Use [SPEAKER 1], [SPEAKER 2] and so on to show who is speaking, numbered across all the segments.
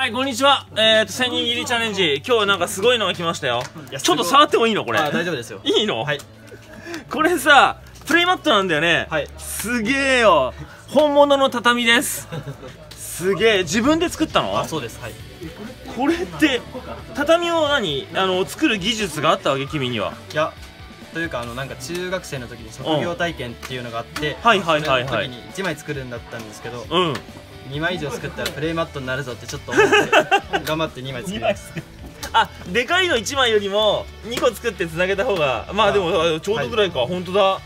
[SPEAKER 1] はい、こんにちは。えーと、1000人入りチャレンジ。今日はなんかすごいのが来ましたよ。ちょっと触ってもいいのこれ？
[SPEAKER 2] あ大丈夫ですよ
[SPEAKER 1] いいの？
[SPEAKER 2] はい
[SPEAKER 1] これさ、プレイマットなんだよね。
[SPEAKER 2] はい
[SPEAKER 1] すげえよ。本物の畳です。すげえ。自分で作ったの？
[SPEAKER 2] あそうですはい
[SPEAKER 1] これって、畳を何？あの、作る技術があったわけ？君には。
[SPEAKER 2] いやというかあのなんか中学生の時に職業体験っていうのがあって
[SPEAKER 1] はいはいはいはい
[SPEAKER 2] それの時に1枚作るんだったんですけど
[SPEAKER 1] うん。
[SPEAKER 2] 2枚以上作ったらプレイマットになるぞってちょっと思って頑張って2枚作ります。
[SPEAKER 1] あ、でかいの1枚よりも2個作ってつなげた方が、まあでもあちょうどぐらいか、本当だ。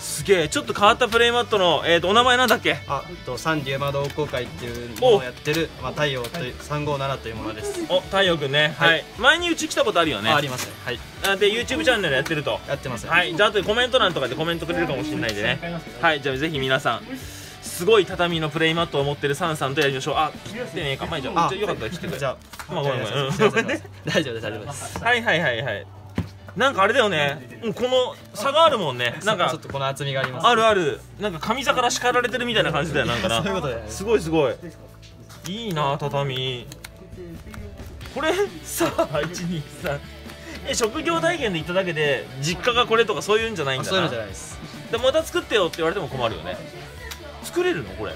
[SPEAKER 1] すげえ。ちょっと変わったプレイマットの、えーと、お名前なんだっけ？
[SPEAKER 2] あと三流魔同好会っていうものをやってる、まあ、太陽という357というものです。
[SPEAKER 1] お、太陽くんね。は。
[SPEAKER 2] はい。い
[SPEAKER 1] 前にうち来たことあるよね。
[SPEAKER 2] あありますね。はい。
[SPEAKER 1] あで YouTube チャンネルやってると。
[SPEAKER 2] やってます
[SPEAKER 1] はい。じゃあ後でコメント欄とかでコメントくれるかもしれないんでね。はい。じゃあぜひ皆さんすごい畳のプレイマットを持ってるサンさんとやりましょう。あ切ってねえか。まあじゃあよかったら切ってくれ
[SPEAKER 2] じゃあ
[SPEAKER 1] まあごめんごめん。
[SPEAKER 2] 大丈夫です大丈夫です
[SPEAKER 1] はいはいはいはいなんかあれだよねうんこの差があるもんねなんか
[SPEAKER 2] ちょっとこの厚みがあります
[SPEAKER 1] あるあるなんか上座から叱られてるみたいな感じだよなんかな
[SPEAKER 2] そういうことだよね
[SPEAKER 1] すごいすごいいいな畳これさ123え職業体験で行っただけで実家がこれとかそういうんじゃないんだな
[SPEAKER 2] あそういうのじゃないです
[SPEAKER 1] でまた作ってよって言われても困るよね作れるの？これ。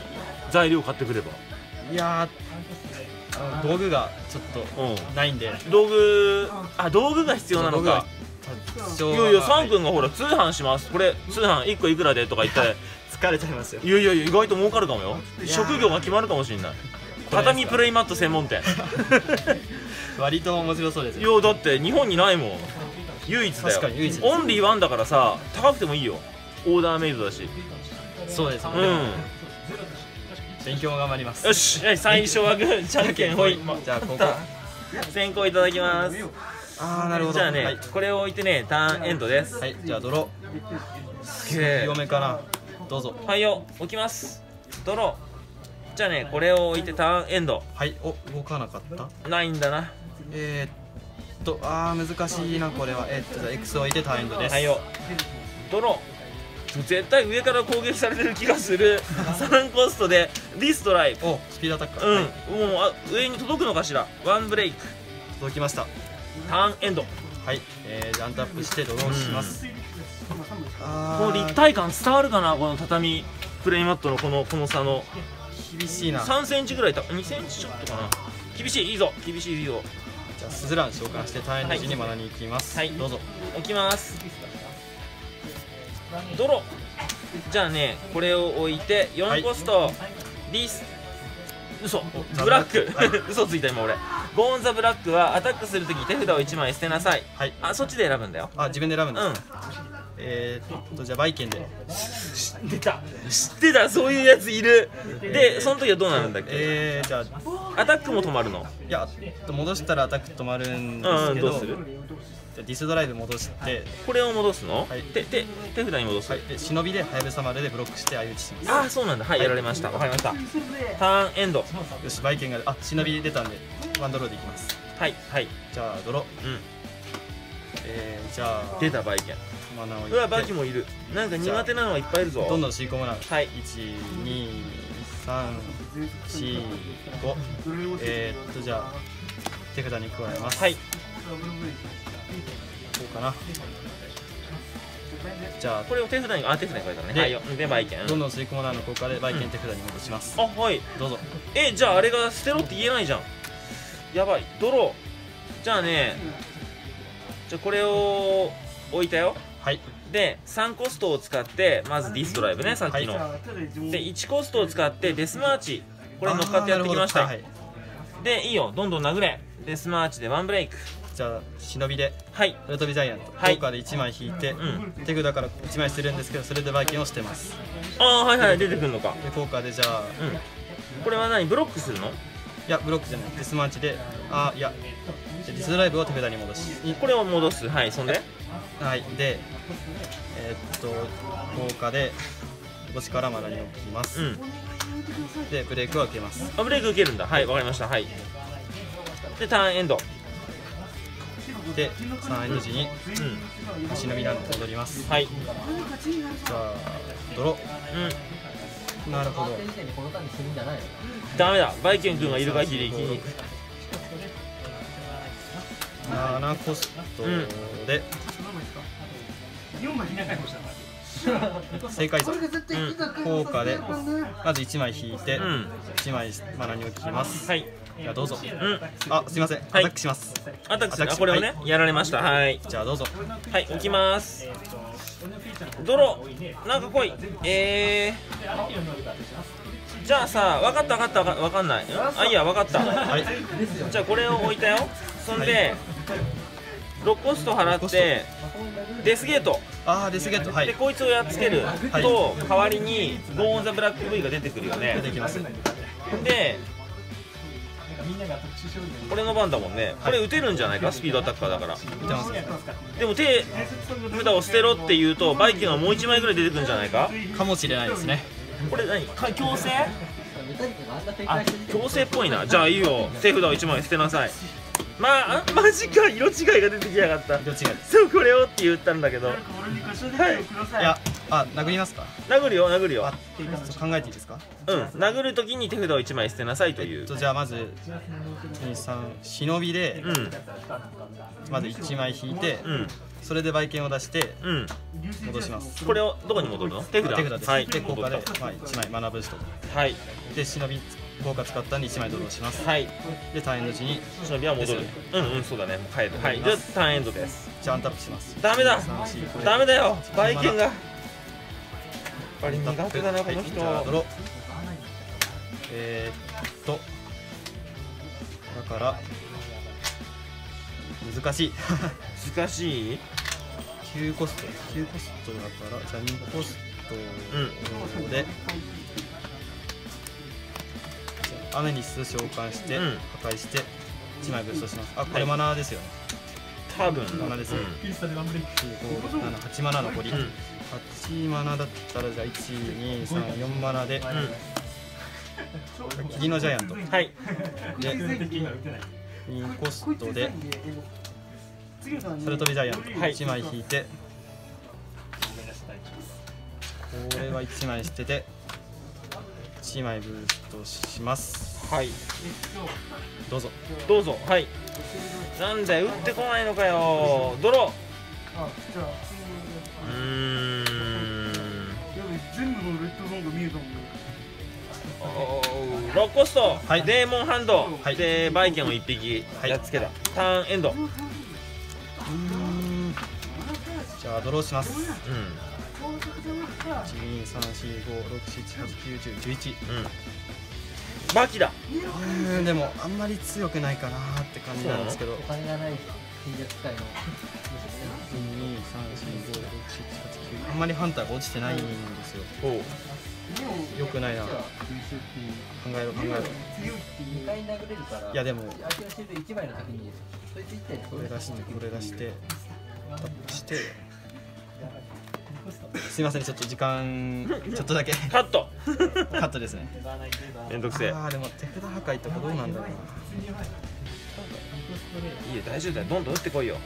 [SPEAKER 1] 材料買ってくれば。
[SPEAKER 2] いやーあの道具がちょっ
[SPEAKER 1] うん。
[SPEAKER 2] とないんで。
[SPEAKER 1] 道具あ道具が必要なのか。い
[SPEAKER 2] い
[SPEAKER 1] やいやサン君がほら通販します。これ通販1個いくらでとか言って。
[SPEAKER 2] 疲れちゃいますよ。
[SPEAKER 1] いやいや意外と儲かるかもよ。職業が決まるかもしれない。畳プレイマット専門店。
[SPEAKER 2] 割と面白そうです
[SPEAKER 1] い
[SPEAKER 2] よ
[SPEAKER 1] やだって日本にないもん。唯一だよ。
[SPEAKER 2] 確かに唯一です。
[SPEAKER 1] オンリーワンだからさ高くてもいいよ。オーダーメイドだし
[SPEAKER 2] そうですよね、
[SPEAKER 1] うん。
[SPEAKER 2] 勉強も頑張ります。
[SPEAKER 1] よし。はい最初はグーじゃんけんほい。
[SPEAKER 2] じゃあここ
[SPEAKER 1] 先行いただきます。
[SPEAKER 2] ああなるほど。
[SPEAKER 1] じゃあね、
[SPEAKER 2] はい、
[SPEAKER 1] これを置いてねターンエンドです。
[SPEAKER 2] はい、じゃあ泥
[SPEAKER 1] すげえ。
[SPEAKER 2] 強めかな。どうぞ。
[SPEAKER 1] はいよ置きます。ドロー。じゃあねこれを置いてターンエンド。
[SPEAKER 2] はい。お動かなかった。
[SPEAKER 1] ないんだな。
[SPEAKER 2] えー、っとあー難しいなこれは。えー、っとじゃあ X を置いてターンエンドです。
[SPEAKER 1] はいよ。ドロー絶対上から攻撃されてる気がする。3コストでディストライ
[SPEAKER 2] ブスピードアタック。
[SPEAKER 1] うん、
[SPEAKER 2] はい、
[SPEAKER 1] もうあ上に届くのかしら？ワンブレイク。
[SPEAKER 2] 届きました。
[SPEAKER 1] ターンエンド。
[SPEAKER 2] はい、えー、ジャンプアップしてドローします、あ
[SPEAKER 1] この立体感伝わるかな？この畳プレイマットのこのこの差の。
[SPEAKER 2] 厳しいな。じ
[SPEAKER 1] 3センチぐらいた2センチちょっとかな。厳しいいいぞ。厳しいいいぞ。
[SPEAKER 2] ゃあスズラン召喚してターンエンド時にマナに行きます。
[SPEAKER 1] はい。
[SPEAKER 2] どうぞ。
[SPEAKER 1] 置きますドロじゃあねこれを置いて4コスト、ディス。嘘。ブラック、
[SPEAKER 2] はい。
[SPEAKER 1] 嘘ついた今俺。ゴーン・ザ・ブラックはアタックするとき手札を1枚捨てなさい。
[SPEAKER 2] はい。
[SPEAKER 1] あそっちで選ぶんだよ。
[SPEAKER 2] あ自分で選ぶん
[SPEAKER 1] うん。
[SPEAKER 2] えー、っとじゃあバイケンで。
[SPEAKER 1] 知ってた。知ってた。そういうやついる。でその時はどうなるんだっけ？
[SPEAKER 2] えー、じゃあ
[SPEAKER 1] アタックも止まるの？
[SPEAKER 2] いや戻したらアタック止まるんで
[SPEAKER 1] うん
[SPEAKER 2] すけど,、
[SPEAKER 1] どうする？
[SPEAKER 2] じゃあディスドライブ戻して、
[SPEAKER 1] これを戻すの、
[SPEAKER 2] はい。
[SPEAKER 1] 手手手札に戻す、
[SPEAKER 2] はい、で忍びでハヤブサ丸でブロックして相打ちします。
[SPEAKER 1] ああそうなんだ。はい、やられました。わかりました。ターンエンド。
[SPEAKER 2] よしバイケンがあ忍び出たんでワンドローでいきます。
[SPEAKER 1] はいはい。
[SPEAKER 2] じゃあドロ
[SPEAKER 1] うん。
[SPEAKER 2] えー、じゃあ
[SPEAKER 1] 出たバイケン
[SPEAKER 2] マナを入
[SPEAKER 1] うわバキもいる。なんか苦手なのはいっぱいいるぞ。
[SPEAKER 2] どんどん吸い込むな
[SPEAKER 1] はい。
[SPEAKER 2] 12345えー、っとじゃあ手札に加えます。
[SPEAKER 1] はい
[SPEAKER 2] こうかな。じゃあ
[SPEAKER 1] これを手札にあ手札に書いたね。
[SPEAKER 2] で
[SPEAKER 1] はいよでバイケン
[SPEAKER 2] どんどん吸い込むなの効果でバイケン手札に戻します、
[SPEAKER 1] あはい。
[SPEAKER 2] どうぞ。
[SPEAKER 1] えじゃああれが捨てろって言えないじゃん。やばい。ドロー。じゃあねじゃあこれを置いたよ。
[SPEAKER 2] はい。
[SPEAKER 1] で3コストを使ってまずディストライブねさっきの、で1コストを使ってデスマーチ。これに乗っかってやってきました、
[SPEAKER 2] はい、
[SPEAKER 1] でいいよ。どんどん殴れデスマーチでワンブレイク。
[SPEAKER 2] じゃあシノビで。
[SPEAKER 1] はい。
[SPEAKER 2] ウルトビジャイアント、
[SPEAKER 1] はい。
[SPEAKER 2] 効果で1枚引いて、
[SPEAKER 1] ん。
[SPEAKER 2] 手札から1枚捨てるんですけどそれでバイケンを捨てます。
[SPEAKER 1] ああはいはい。出てくるのか。
[SPEAKER 2] で効果でじゃあ。
[SPEAKER 1] うん。これは何？ブロックするの？
[SPEAKER 2] いやブロックじゃない。デスマーチであいや。でディスドライブを手札に戻し。
[SPEAKER 1] これを戻す。はいそんで？
[SPEAKER 2] はい。でえーっと効果で星からマナに置きます、
[SPEAKER 1] うん。
[SPEAKER 2] でブレイクを開けます。
[SPEAKER 1] あブレイク受けるんだ。はいわかりました。はいでターンエンド。
[SPEAKER 2] で3エンド時に
[SPEAKER 1] うん。
[SPEAKER 2] 忍びなんで戻ります。
[SPEAKER 1] はい。
[SPEAKER 2] じゃあドロ
[SPEAKER 1] うん。
[SPEAKER 2] なるほど。
[SPEAKER 1] ダメだ。バイキン君がいる限り。に
[SPEAKER 2] 7コストで、正解ぞ。効果で。まず1枚引いて、
[SPEAKER 1] うん。
[SPEAKER 2] 1枚マナに置きます、
[SPEAKER 1] はい
[SPEAKER 2] じゃあどうぞ。
[SPEAKER 1] うん。
[SPEAKER 2] あすいません、アタックします。アタック
[SPEAKER 1] あこれをね、やられました。はい。
[SPEAKER 2] じゃあどうぞ。
[SPEAKER 1] はい置きます。ドロー。なんか来い。えー、じゃあさ分かった分かった分か分かんない。あいいや分かった。
[SPEAKER 2] はい。
[SPEAKER 1] じゃあこれを置いたよ。そんで、6コスト払ってデスゲート。
[SPEAKER 2] あーデスゲット。はい。
[SPEAKER 1] でこいつをやっつける
[SPEAKER 2] はい。
[SPEAKER 1] と代わりにゴーン・ザ・ブラック V が出てくるよね。
[SPEAKER 2] 出てきます。
[SPEAKER 1] でこれの番だもんね。これ打てるんじゃないか？スピードアタッカーだから。
[SPEAKER 2] 見てます
[SPEAKER 1] でも手札を捨てろって言うとバイキングがもう1枚ぐらい出てくるんじゃないか？
[SPEAKER 2] かもしれないですね。
[SPEAKER 1] これ何？か強制？あ強制っぽいな。じゃあいいよ。手札を1枚捨てなさいまああマジか色違いが出てきやがった。
[SPEAKER 2] 色違い
[SPEAKER 1] そうこれをって言ったんだけど。はい。
[SPEAKER 2] い。やあ殴りますか？
[SPEAKER 1] 殴るよ殴るよ。
[SPEAKER 2] あちょっと考えていいですか？
[SPEAKER 1] うん。殴る時に手札を1枚捨てなさいという。
[SPEAKER 2] えっとじゃあまず23忍びで
[SPEAKER 1] うん。
[SPEAKER 2] まず1枚引いて
[SPEAKER 1] うん。
[SPEAKER 2] それで売券を出して
[SPEAKER 1] うん。
[SPEAKER 2] 戻します。
[SPEAKER 1] これをどこに戻るの？手札。
[SPEAKER 2] 手札です、
[SPEAKER 1] はい。
[SPEAKER 2] で効果で、まあ、1枚学ぶ人。
[SPEAKER 1] はい。
[SPEAKER 2] で忍び効果使ったんで1枚ドローします。
[SPEAKER 1] はい。
[SPEAKER 2] でターンエンド時に。
[SPEAKER 1] 忍びは戻る。
[SPEAKER 2] です
[SPEAKER 1] うんうんそうだね。もう帰る。はい。じゃあターンエンドです。
[SPEAKER 2] じゃあアンタップします。
[SPEAKER 1] ダメだ。
[SPEAKER 2] 345
[SPEAKER 1] ダメだよ。バイキンが。やっぱり苦手だなこの
[SPEAKER 2] はいド
[SPEAKER 1] 人。
[SPEAKER 2] ロー。えー、っと。だから。難しい。
[SPEAKER 1] 難しい
[SPEAKER 2] ？9コスト。9コストだから。じゃあ2コスト。で、じゃあアメニス召喚して、
[SPEAKER 1] うん。
[SPEAKER 2] 破壊して1枚ブーストします。あこれマナーですよね、
[SPEAKER 1] 多分。
[SPEAKER 2] マナですね。
[SPEAKER 1] う
[SPEAKER 2] 8マナ残り、
[SPEAKER 1] んうん。
[SPEAKER 2] 8マナだったらじゃあ1234マナで、霧のジャイアント。
[SPEAKER 1] はい。
[SPEAKER 2] で2コストで。サルトビジャイアント、
[SPEAKER 1] はい。
[SPEAKER 2] 1枚引いて。これは1枚捨てて1枚ブーストします。
[SPEAKER 1] はい。
[SPEAKER 2] どうぞ。
[SPEAKER 1] どうぞ。はい。なんだよ打ってこないのかよ。ドロー。うーん。
[SPEAKER 3] 全部のレッドゾーンが見えたもん
[SPEAKER 1] ロッコスト、
[SPEAKER 2] はい。
[SPEAKER 1] デーモンハンド、
[SPEAKER 2] はい。
[SPEAKER 1] でバイケンを1匹。
[SPEAKER 2] はい。
[SPEAKER 1] やっつけた、ターンエンド、うん、
[SPEAKER 2] じゃあドローします1234567891011
[SPEAKER 1] うん、バキだ。
[SPEAKER 2] うんでもあんまり強くないかなーって感じなんですけど。
[SPEAKER 4] お金がない戦略界の。
[SPEAKER 2] 123456789あんまりハンターが落ちてないんですよ。
[SPEAKER 1] おう
[SPEAKER 2] よくないな。考えろ考えろ。
[SPEAKER 4] 2回殴れるから
[SPEAKER 2] いやでも。
[SPEAKER 4] 相手のシールド1枚の時にそいつ1体で
[SPEAKER 2] これ出して。これ出してタップしてすいませんちょっと時間 ちょっとだけ。
[SPEAKER 1] カット。
[SPEAKER 2] カットですね。
[SPEAKER 1] めんどくせえ。
[SPEAKER 2] あーでも手札破壊とかどうなんだろう
[SPEAKER 1] いいよ大丈夫だよ。どんどん打ってこいよ。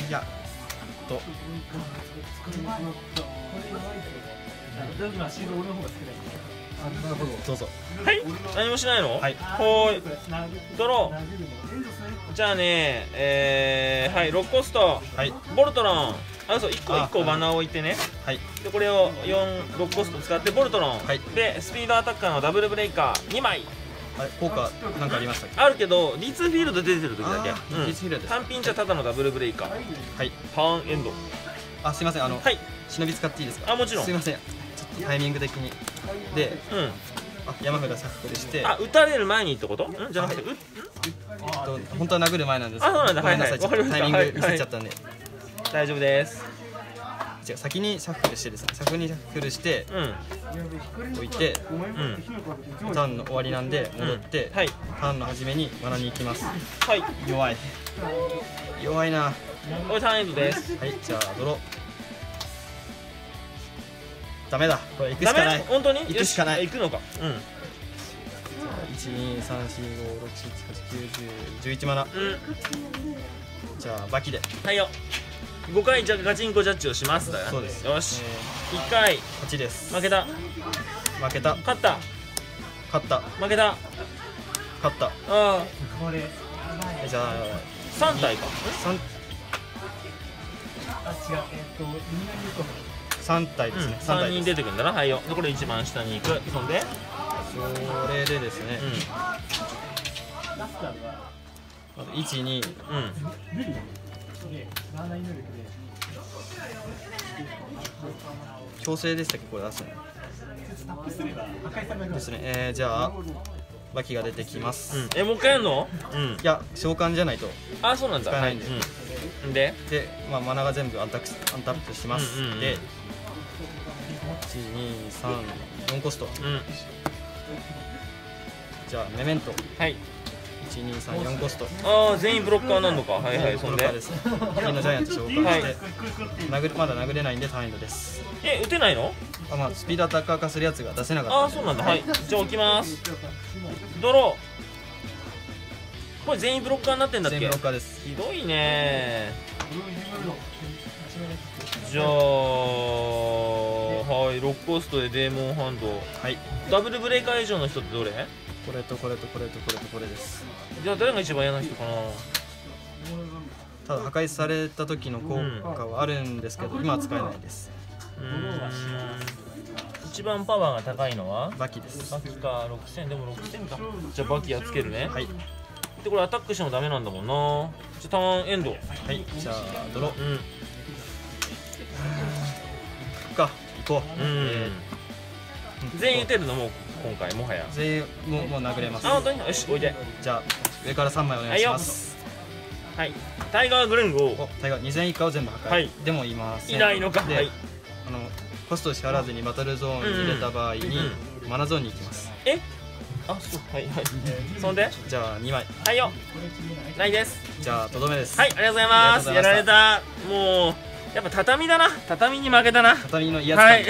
[SPEAKER 2] ないやとどうぞ。
[SPEAKER 1] はい。何もしないの？
[SPEAKER 2] はい。
[SPEAKER 1] ほーい。ドローじゃあねえー、はい6コスト。
[SPEAKER 2] はい。
[SPEAKER 1] ボルトロン。あそう1個
[SPEAKER 2] あ
[SPEAKER 1] 1個バナーを置いてね。
[SPEAKER 2] はい。
[SPEAKER 1] でこれを46コスト使ってボルトロン、
[SPEAKER 2] はい。
[SPEAKER 1] でスピードアタッカーのダブルブレイカー。2枚。
[SPEAKER 2] あれ効果なんかありましたっけ？
[SPEAKER 1] あるけどリーツフィールド出てる時だけ。
[SPEAKER 2] あーリーツフィールド
[SPEAKER 1] 単品じゃただのダブルブレイカー。
[SPEAKER 2] はい。
[SPEAKER 1] ターンエンド。
[SPEAKER 2] あすいません。あの、
[SPEAKER 1] はい。
[SPEAKER 2] 忍び使っていいですか？
[SPEAKER 1] あもちろん。
[SPEAKER 2] すいませんタイミング的に。で
[SPEAKER 1] うん
[SPEAKER 2] あ山札シャッフルして。
[SPEAKER 1] あ撃たれる前にってこと？ん？じゃなくて、う
[SPEAKER 2] えっと本当は殴る前なんです
[SPEAKER 1] あそうなんだ。
[SPEAKER 2] ごめんなさい、
[SPEAKER 1] はいはい。
[SPEAKER 2] タイミングミスっちゃったんで、
[SPEAKER 1] 大丈夫です。
[SPEAKER 2] 違う先にシャッフルしてですね。先にシャッフルして
[SPEAKER 1] うん。
[SPEAKER 2] 置いて
[SPEAKER 1] うん。
[SPEAKER 2] ターンの終わりなんで戻って、
[SPEAKER 1] はい。
[SPEAKER 2] ターンの初めに罠に行きます。
[SPEAKER 1] はい。
[SPEAKER 2] 弱い。弱いな。は
[SPEAKER 1] これターンエンドです。
[SPEAKER 2] いじゃあドローダメだ。これ行くしかない。
[SPEAKER 1] 本当に？
[SPEAKER 2] 行くしかない。
[SPEAKER 1] よ行くのか。うん。
[SPEAKER 2] 1234567891011マナ
[SPEAKER 1] うん。
[SPEAKER 2] じゃあバキで。
[SPEAKER 1] はいよ。5回じゃガチンコジャッジをします。だよ
[SPEAKER 2] そうです。
[SPEAKER 1] よし。
[SPEAKER 2] え
[SPEAKER 1] 1回。
[SPEAKER 2] ー勝ちです。
[SPEAKER 1] 負けた。
[SPEAKER 2] 負けた。
[SPEAKER 1] 勝った。
[SPEAKER 2] 勝った。
[SPEAKER 1] 負けた。
[SPEAKER 2] 勝った。
[SPEAKER 1] ああ
[SPEAKER 2] じゃあ
[SPEAKER 1] 3体か。
[SPEAKER 2] 三。三体ですね、三
[SPEAKER 1] 3
[SPEAKER 2] 体です
[SPEAKER 1] 人出てくるんだな。はい。よでこれ一番下に行く。そんで？
[SPEAKER 2] それでですね、
[SPEAKER 1] う
[SPEAKER 2] 一二。
[SPEAKER 1] んうん。
[SPEAKER 2] 強制でしたっけこれ出すの？ですね。えー、じゃあバキが出てきます、い
[SPEAKER 1] うん。えもう一回やんの？うん。
[SPEAKER 2] や召喚じゃないと。
[SPEAKER 1] あそうなんだ。
[SPEAKER 2] 使えないんで。
[SPEAKER 1] うん。で？
[SPEAKER 2] で、まあ、マナが全部アンタックアンタップします、
[SPEAKER 1] うんうんうん。
[SPEAKER 2] で1234コスト
[SPEAKER 1] うん。
[SPEAKER 2] じゃあメメント。
[SPEAKER 1] はい。
[SPEAKER 2] 1234コスト
[SPEAKER 1] ああ全員ブロッカーなんのか。はいはいそんで。
[SPEAKER 2] ブロッカーです。銀のジャイアント召喚して、
[SPEAKER 1] はい。
[SPEAKER 2] 殴るまだ殴れないんで単位度です。
[SPEAKER 1] え打てないの？
[SPEAKER 2] あまあスピードアタッカー化するやつが出せなかった
[SPEAKER 1] ああそうなんだ。はい。じゃあ置きます。ドローこれ全員ブロッカーになってんだっ
[SPEAKER 2] 全
[SPEAKER 1] け
[SPEAKER 2] ブロッカーです。
[SPEAKER 1] ひどいね。じゃあはい6コストでデーモンハンド。
[SPEAKER 2] はい。
[SPEAKER 1] ダブルブレーカー以上の人ってどれ？
[SPEAKER 2] これとこれとこれとこれとこれです。
[SPEAKER 1] じゃあ誰が一番嫌な人かな？
[SPEAKER 2] ただ破壊された時の効果はあるんですけど、今は使えないです。
[SPEAKER 1] 一番パワーが高いのは？
[SPEAKER 2] バキです。
[SPEAKER 1] バキか6000でも6000か。じゃあバキやっつけるね。
[SPEAKER 2] はい
[SPEAKER 1] でこれアタックしてもダメなんだもんな。じゃあターンエンド。
[SPEAKER 2] はいじゃあドロ
[SPEAKER 1] うん。
[SPEAKER 2] 行くか。行こう、
[SPEAKER 1] うん。
[SPEAKER 2] え
[SPEAKER 1] 全員打てるのもう今回もはや。
[SPEAKER 2] ー全員もうもう殴れます。
[SPEAKER 1] あ本当に？よし置いて
[SPEAKER 2] じゃあ上から3枚お願いします。
[SPEAKER 1] はいタイガーグレンゴ
[SPEAKER 2] おタイガー2000以下を全部破壊、
[SPEAKER 1] はい。
[SPEAKER 2] でもいません。
[SPEAKER 1] いないのか？
[SPEAKER 2] で、
[SPEAKER 1] はい。
[SPEAKER 2] あのコストを支払わずにバトルゾーンに入れた場合に、
[SPEAKER 1] う
[SPEAKER 2] マナゾーンに行きます。
[SPEAKER 1] え？あそうはいはい。そんで？
[SPEAKER 2] じゃあ2枚。
[SPEAKER 1] はいよ。ないです。
[SPEAKER 2] じゃあとどめです。
[SPEAKER 1] はいありがとうございます。やられた。もうやっぱ畳だな。畳に負けたな。
[SPEAKER 2] 畳の威圧感、
[SPEAKER 1] はい。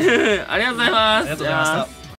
[SPEAKER 1] ありがとうございます。
[SPEAKER 2] ありがとうございました